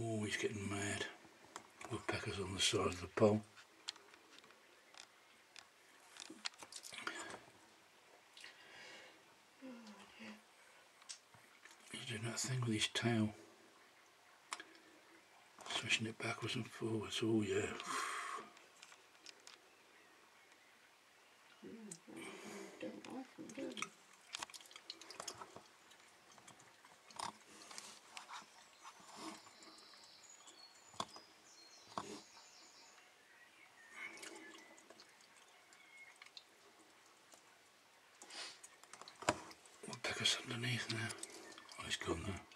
Oh, he's getting mad. Woodpeckers on the side of the pole. He's doing that thing with his tail. Swishing it backwards and forwards. Oh yeah. Underneath now. Oh, he's gone now.